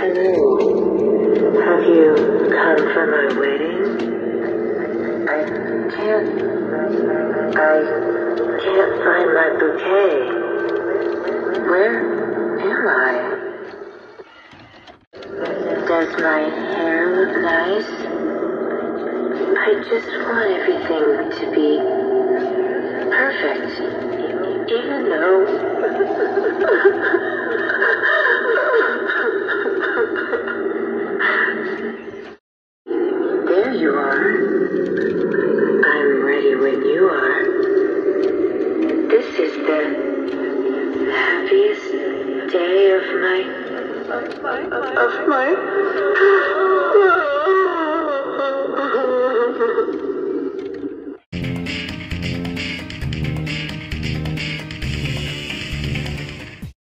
Hello. Have you come for my wedding? I can't. I can't find my bouquet. Where am I? Does my hair look nice? I just want everything to be perfect. You are. I'm ready when you are. This is the happiest day of my of my